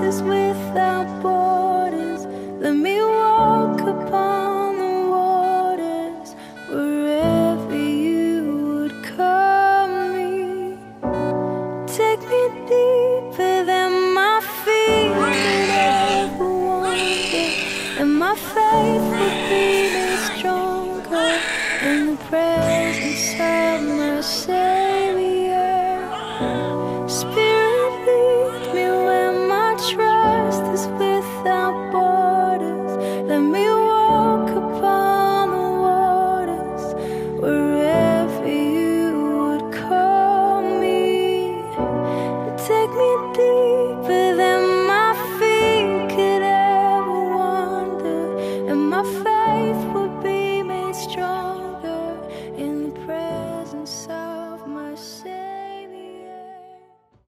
is without borders. Let me walk upon the waters wherever you would call me. Take me deeper than my feet could ever wander, and my faith will be stronger in the presence of my faith will be made strong